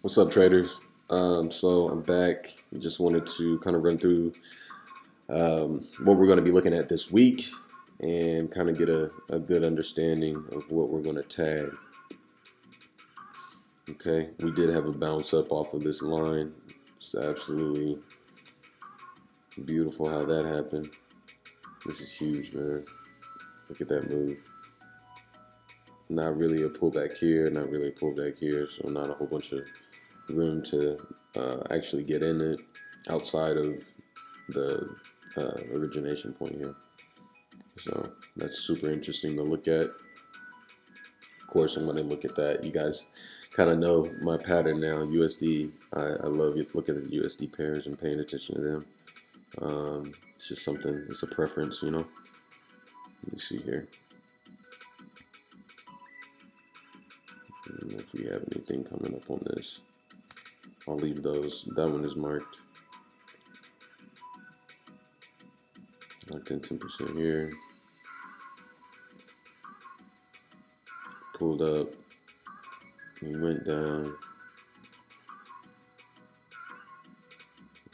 What's up, traders? Um, so I'm back. Just wanted to kind of run through um, what we're going to be looking at this week and kind of get a, a good understanding of what we're going to tag. Okay, we did have a bounce up off of this line. It's absolutely beautiful how that happened. This is huge, man. Look at that move. Not really a pullback here, not really a pullback here, so not a whole bunch of room to uh, actually get in it outside of the uh, origination point here. So that's super interesting to look at. Of course, I'm going to look at that. You guys kind of know my pattern now. USD, I, I love you looking at the USD pairs and paying attention to them. Um, it's just something, it's a preference, you know. Let me see here. if we have anything coming up on this. I'll leave those. That one is marked. Locked in 10% here. Pulled up. We went down.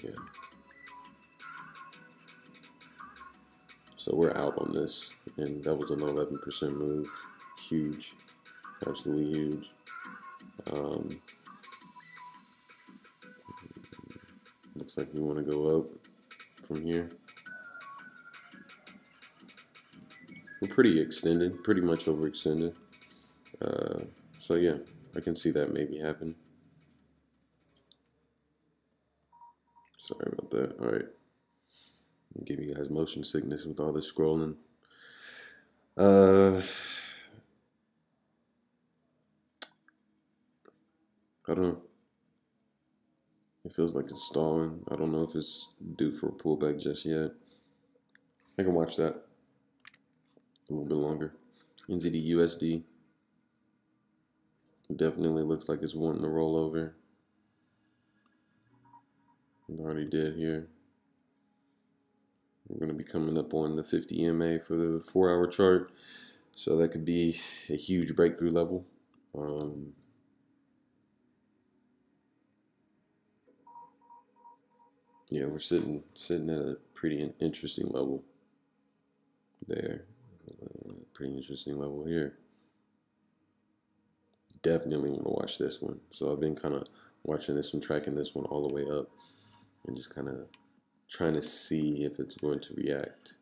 Yeah. So we're out on this. And that was an 11% move. Huge. Absolutely huge. Um, looks like we want to go up from here. We're pretty extended, pretty much overextended. Uh, so yeah, I can see that maybe happen. Sorry about that. All right. Give you guys motion sickness with all this scrolling. Uh, I don't know. It feels like it's stalling. I don't know if it's due for a pullback just yet. I can watch that a little bit longer. NZD USD definitely looks like it's wanting to roll over. It already did here. We're going to be coming up on the 50 MA for the four hour chart. So that could be a huge breakthrough level. Um, yeah, we're sitting sitting at a pretty interesting level there. Uh, pretty interesting level here. Definitely want to watch this one. So I've been kind of watching this one, tracking this one all the way up, and just kind of trying to see if it's going to react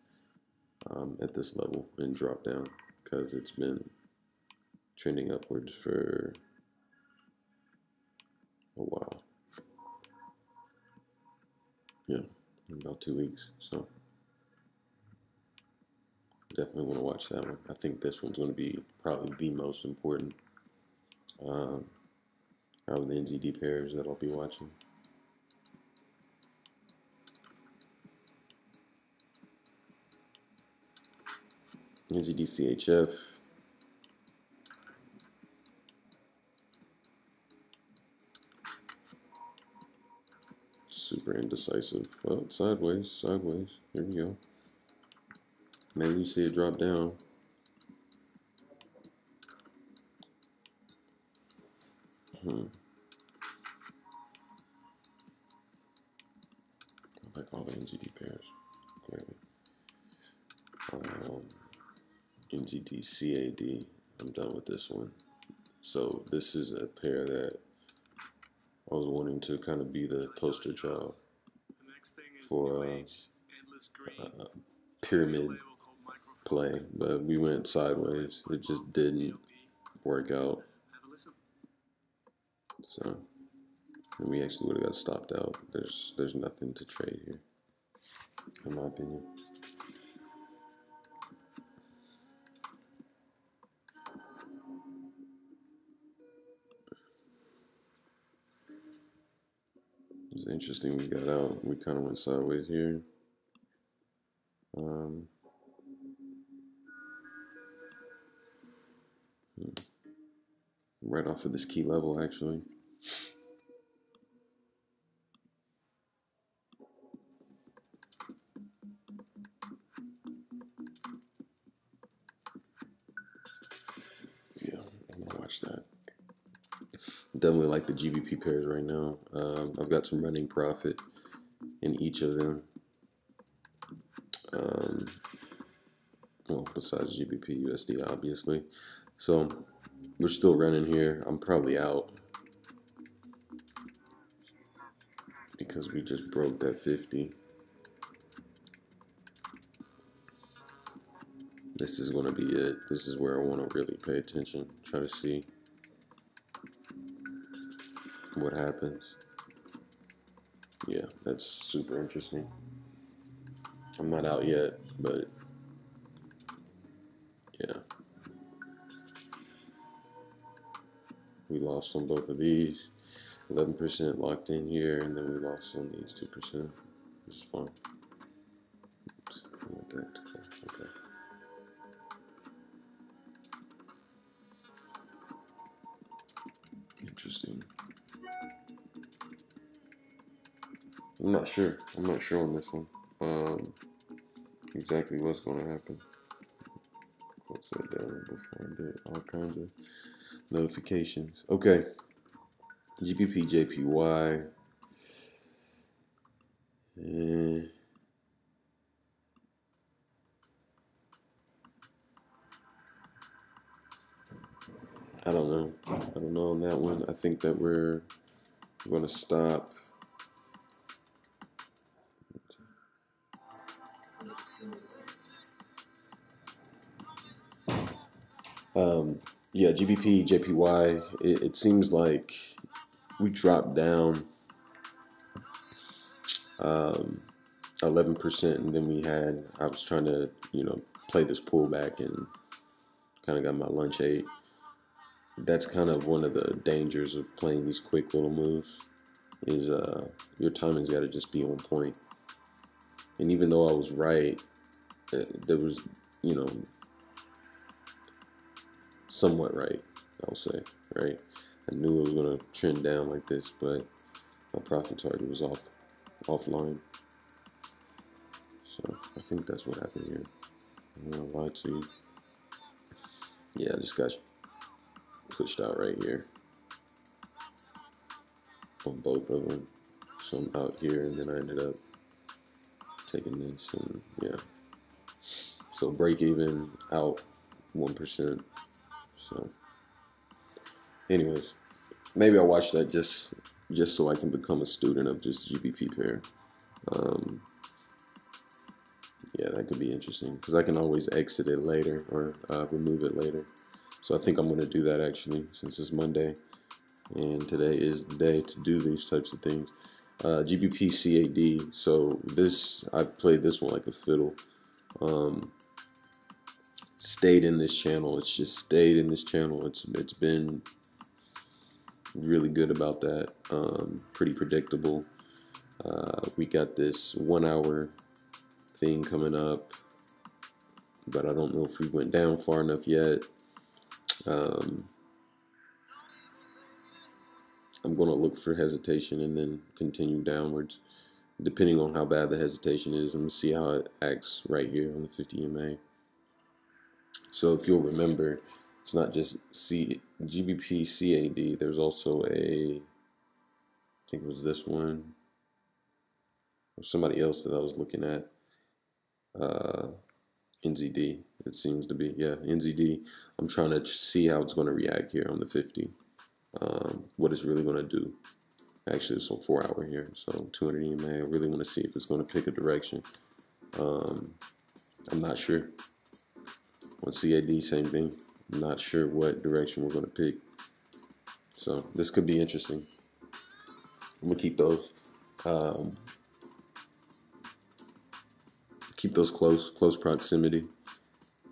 um, at this level and drop down because it's been trending upwards for a while. Yeah, about two weeks. So definitely want to watch that one. I think this one's going to be probably the most important um, out of the NZD pairs that I'll be watching. NZD CHF. Super indecisive. Well, sideways, sideways. Here we go. Maybe you see it drop down. Hmm. I like all the NZD pairs. Clearly. Um, NZD CAD. I'm done with this one. So this is a pair that I was wanting to kind of be the poster child for uh, uh, pyramid play, but we went sideways. It just didn't work out. So we actually would have got stopped out. There's there's nothing to trade here, in my opinion. It's interesting we got out. We kind of went sideways here. Um, hmm. right off of this key level, actually. Like the GBP pairs right now. Um, I've got some running profit in each of them. Um, well, besides GBP USD, obviously. So we're still running here. I'm probably out because we just broke that 50. This is going to be it. This is where I want to really pay attention. Try to see what happens. Yeah, that's super interesting. I'm not out yet, but yeah. We lost on both of these. 11% locked in here, and then we lost on these 2%. This is fine. I'm not sure. I'm not sure on this one. Um, exactly what's going to happen. Close that down before I get all kinds of notifications. Okay. GBP JPY. Eh. I don't know. I don't know on that one. I think that we're going to stop. Um, yeah, GBP, JPY, it, it seems like we dropped down um, 11%, and then we had, I was trying to, you know, play this pullback and kind of got my lunch ate. That's kind of one of the dangers of playing these quick little moves is uh, your timing's got to just be on point. And even though I was right, uh, there was, you know, somewhat right, I'll say, right? I knew it was going to trend down like this, but my profit target was off offline. So I think that's what happened here. I'm going to lie to you. Yeah, just got pushed out right here on both of them. So I'm out here, and then I ended up taking this, and yeah. So break even out 1%. So anyways, maybe I'll watch that just just so I can become a student of just GBP pair. Um, yeah, that could be interesting because I can always exit it later or uh, remove it later. So I think I'm going to do that actually since it's Monday and today is the day to do these types of things. Uh, GBP CAD. So this I've played this one like a fiddle. Um, stayed in this channel. It's just stayed in this channel. It's it's been really good about that. Um, pretty predictable. Uh, we got this one hour thing coming up, but I don't know if we went down far enough yet. Um, I'm going to look for hesitation and then continue downwards, depending on how bad the hesitation is. I'm going to see how it acts right here on the 50 EMA. So if you'll remember, it's not just C GBP CAD. There's also a, I think it was this one, or somebody else that I was looking at. Uh, NZD, it seems to be. Yeah, NZD. I'm trying to see how it's going to react here on the 50. Um, what it's really going to do. Actually, it's on four hour here, so 200 EMA. I really want to see if it's going to pick a direction. Um, I'm not sure. On CAD, same thing not sure what direction we're going to pick. So this could be interesting. I'm gonna keep those um, keep those close close proximity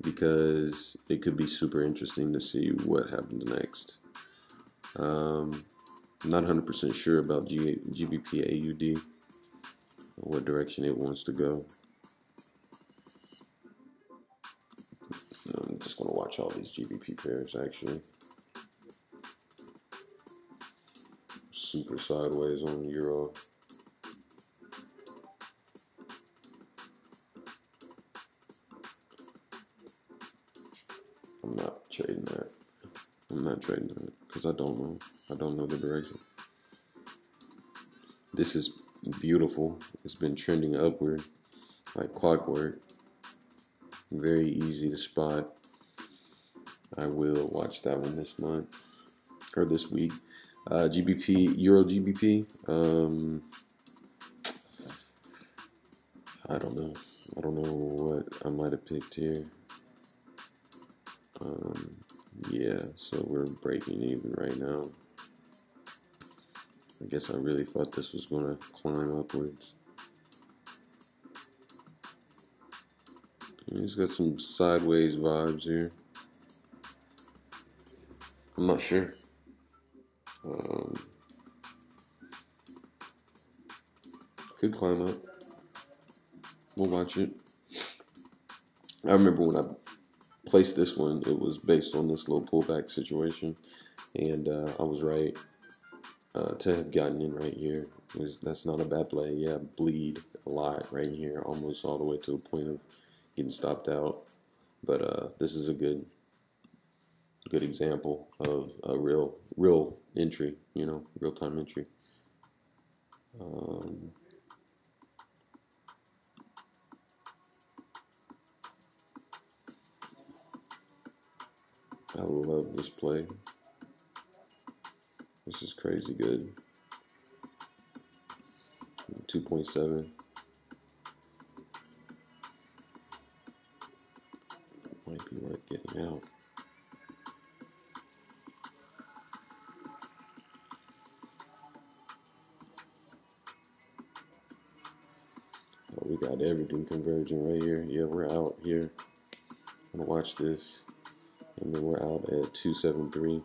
because it could be super interesting to see what happens next. Um, not 100% sure about G GBP AUD what direction it wants to go. GBP pairs actually. Super sideways on Euro. I'm not trading that. I'm not trading that because I don't know. I don't know the direction. This is beautiful. It's been trending upward like clockwork. Very easy to spot. I will watch that one this month or this week. Uh, GBP, Euro GBP. Um, I don't know. I don't know what I might have picked here. Um, yeah, so we're breaking even right now. I guess I really thought this was going to climb upwards. He's got some sideways vibes here. I'm not sure. Um, could climb up. We'll watch it. I remember when I placed this one, it was based on this little pullback situation, and uh, I was right uh, to have gotten in right here. Was, that's not a bad play. Yeah, bleed a lot right here, almost all the way to the point of getting stopped out. But uh, this is a good good example of a real real entry, you know, real time entry. Um, I love this play. This is crazy good. 2.7. Might be worth getting out. We got converging right here. Yeah, we're out here. I'm gonna watch this. And then we're out at 273.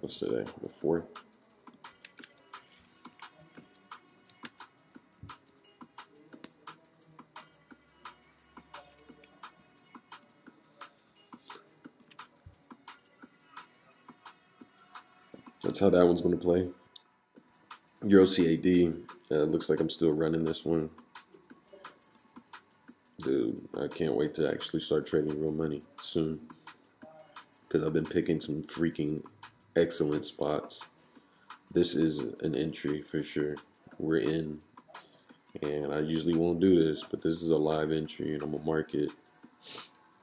What's today? The fourth. That's how that one's going to play. Euro CAD. Uh, looks like I'm still running this one. Dude, I can't wait to actually start trading real money soon. Because I've been picking some freaking excellent spots. This is an entry for sure. We're in. And I usually won't do this, but this is a live entry and I'm going to mark it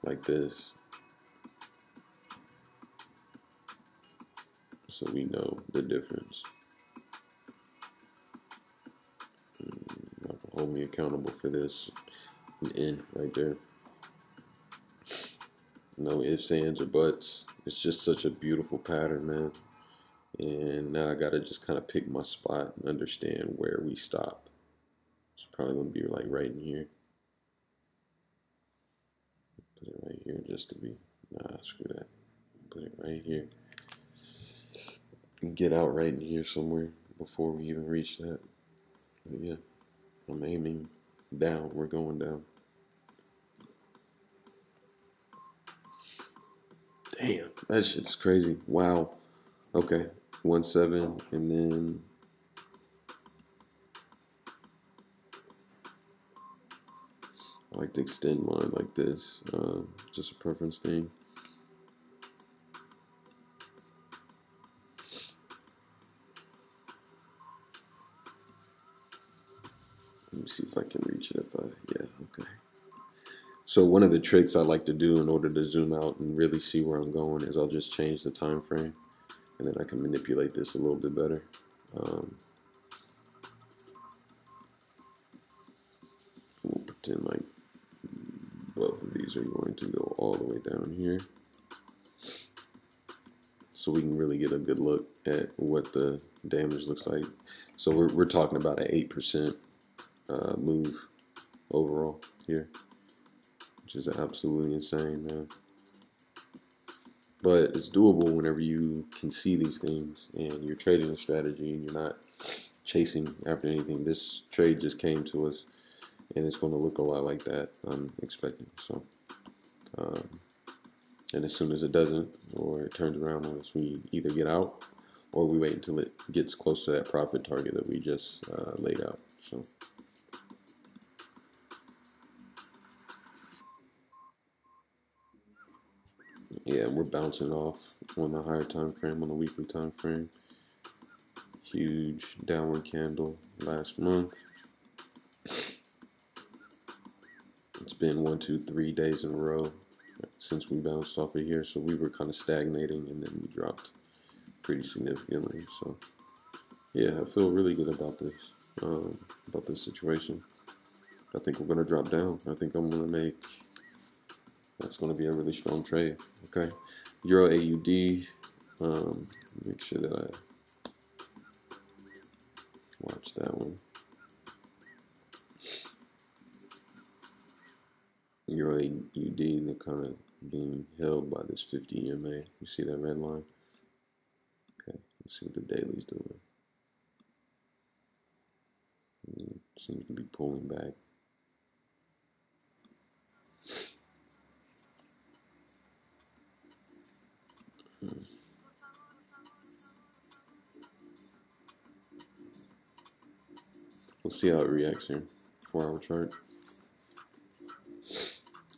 like this. So we know the difference. Mm, hold me accountable for this. In right there. No ifs, ands, or buts. It's just such a beautiful pattern, man. And now I gotta just kind of pick my spot and understand where we stop. It's probably gonna be like right in here. Put it right here just to be, nah, screw that. Put it right here. Get out right in here somewhere before we even reach that. But yeah, I'm aiming down. We're going down. Damn, that shit's crazy. Wow. Okay, one seven, and then I like to extend mine like this. Uh, just a preference thing. So one of the tricks I like to do in order to zoom out and really see where I'm going is I'll just change the time frame, and then I can manipulate this a little bit better. Um, we'll pretend like both of these are going to go all the way down here. So we can really get a good look at what the damage looks like. So we're, we're talking about an 8% uh, move overall here, is absolutely insane, man. But it's doable whenever you can see these things and you're trading a strategy and you're not chasing after anything. This trade just came to us and it's going to look a lot like that, I'm expecting. So, um, And as soon as it doesn't, or it turns around on us, we either get out or we wait until it gets close to that profit target that we just uh, laid out. Yeah, we're bouncing off on the higher time frame, on the weekly time frame. Huge downward candle last month. It's been one, two, three days in a row since we bounced off of here. So we were kind of stagnating and then we dropped pretty significantly. So yeah, I feel really good about this, um, about this situation. I think we're gonna drop down. I think I'm gonna make. That's gonna be a really strong trade. Okay, Euro AUD. Um, make sure that I watch that one. Euro AUD, they're kind of being held by this 50 EMA. You see that red line? Okay, let's see what the daily's doing. Mm, seems to be pulling back. See how it reacts here. Four hour chart.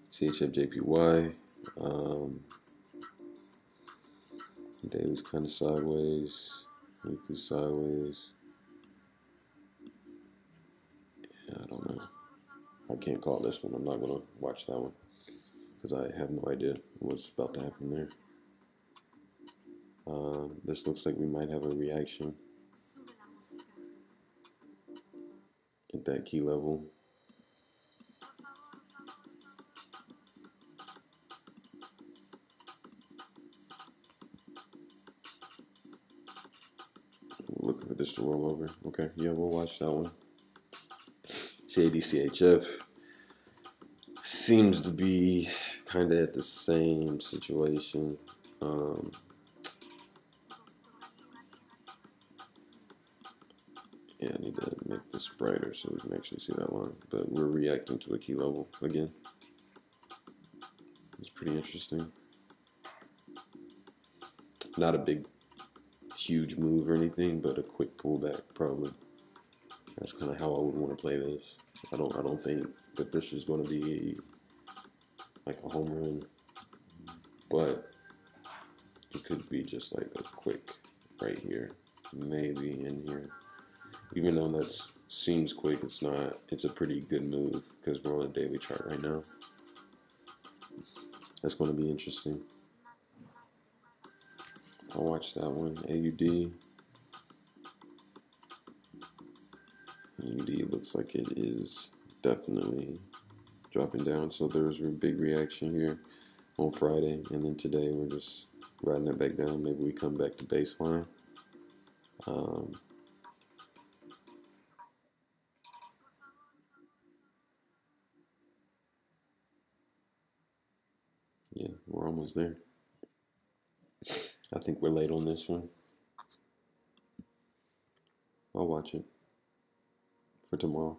CHF Um, Daily's kind of sideways. Weekly sideways. Yeah, I don't know. I can't call this one. I'm not going to watch that one because I have no idea what's about to happen there. Um, this looks like we might have a reaction at that key level. looking for this to roll over. Okay, yeah, we'll watch that one. CADCHF seems to be kind of at the same situation. Um, actually see that line. But we're reacting to a key level again. It's pretty interesting. Not a big huge move or anything, but a quick pullback probably. That's kind of how I would want to play this. I don't I don't think that this is going to be like a home run, but it could be just like a quick right here, maybe in here. Even though that seems quick, it's not. It's a pretty good move because we're on a daily chart right now. That's going to be interesting. I'll watch that one. AUD. AUD looks like it is definitely dropping down. So there's a big reaction here on Friday. And then today we're just riding it back down. Maybe we come back to baseline. Um, yeah, we're almost there. I think we're late on this one. I'll watch it for tomorrow.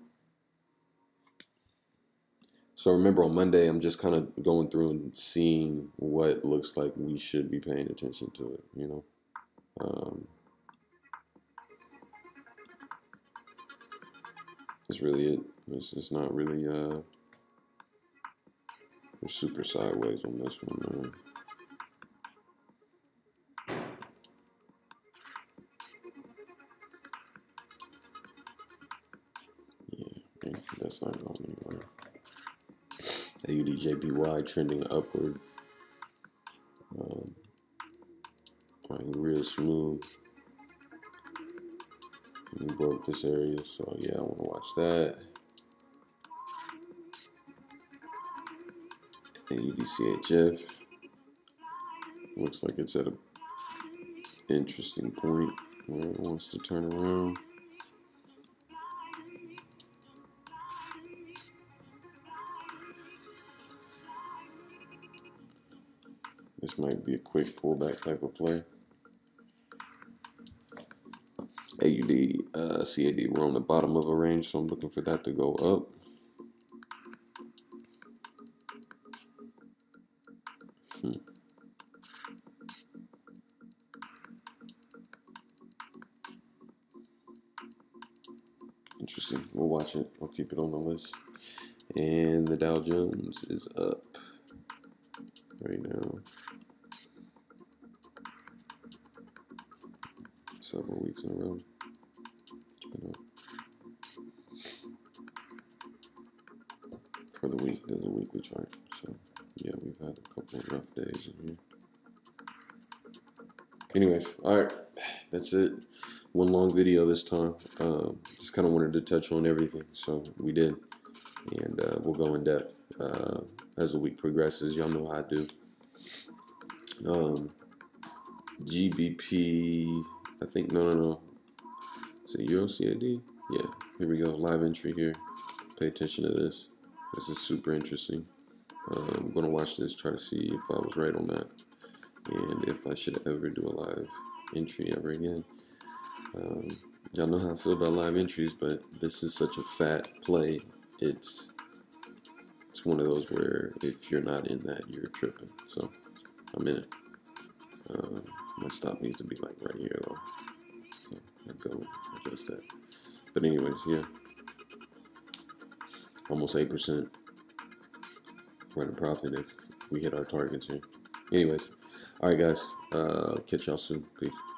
So remember on Monday, I'm just kind of going through and seeing what looks like we should be paying attention to it, you know. Um, that's really it. It's, it's not really, uh, we're super sideways on this one, man. That's not going anywhere. AUDJPY trending upward. Um, real smooth. We broke this area, so yeah, I want to watch that. AUDCHF. Looks like it's at an interesting point where it wants to turn around. This might be a quick pullback type of play. AUD, uh, CAD, we're on the bottom of a range, so I'm looking for that to go up. And the Dow Jones is up right now. Several weeks in a row. For the week, there's a weekly chart. So, yeah, we've had a couple of rough days in here. Anyways, all right, that's it. One long video this time. Um, kind of wanted to touch on everything, so we did and uh, we'll go in depth uh, as the week progresses. Y'all know how I do. Um, GBP, I think, no, no, no. Is it EuroCAD? Yeah, here we go. Live entry here. Pay attention to this. This is super interesting. Uh, I'm going to watch this, try to see if I was right on that. And if I should ever do a live entry ever again. Um, y'all know how I feel about live entries, but this is such a fat play it's it's one of those where if you're not in that, you're tripping. So I'm in it. Uh, my stop needs to be like right here though. So I go adjust that. But anyways, yeah, almost eight percent running profit if we hit our targets here. Anyways, all right, guys. Uh, catch y'all soon. Peace.